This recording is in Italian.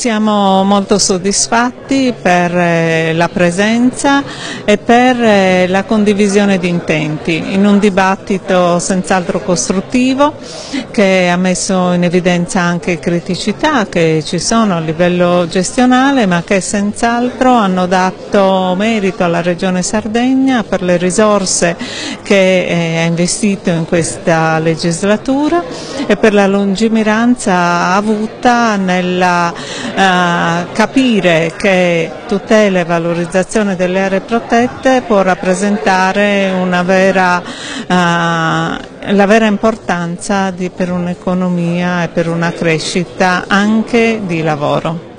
Siamo molto soddisfatti per eh, la presenza e per eh, la condivisione di intenti in un dibattito senz'altro costruttivo che ha messo in evidenza anche criticità che ci sono a livello gestionale ma che senz'altro hanno dato merito alla Regione Sardegna per le risorse che eh, ha investito in questa legislatura e per la lungimiranza avuta nella capire che tutela e valorizzazione delle aree protette può rappresentare vera, eh, la vera importanza di, per un'economia e per una crescita anche di lavoro.